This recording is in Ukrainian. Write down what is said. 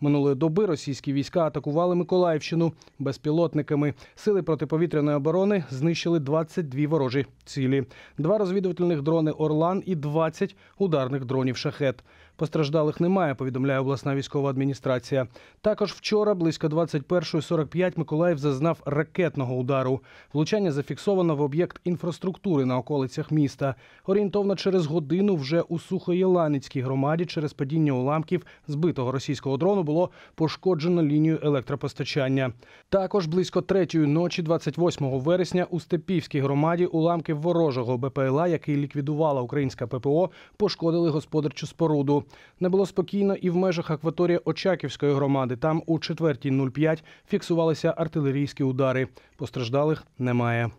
Минулої доби російські війська атакували Миколаївщину безпілотниками. Сили протиповітряної оборони знищили 22 ворожі цілі, два розвідувальних дрони Орлан і 20 ударних дронів Шахет. Постраждалих немає, повідомляє обласна військова адміністрація. Також вчора, близько 21.45, Миколаїв зазнав ракетного удару. Влучання зафіксовано в об'єкт інфраструктури на околицях міста. Орієнтовно через годину вже у Сухоєланицькій громаді через падіння уламків збитого російського дрону було пошкоджено лінію електропостачання. Також близько третьої ночі, 28 вересня, у Степівській громаді уламки ворожого БПЛА, який ліквідувала українська ППО, пошкодили господарчу споруду. Не було спокійно і в межах акваторії Очаківської громади. Там у 4.05 фіксувалися артилерійські удари. Постраждалих немає.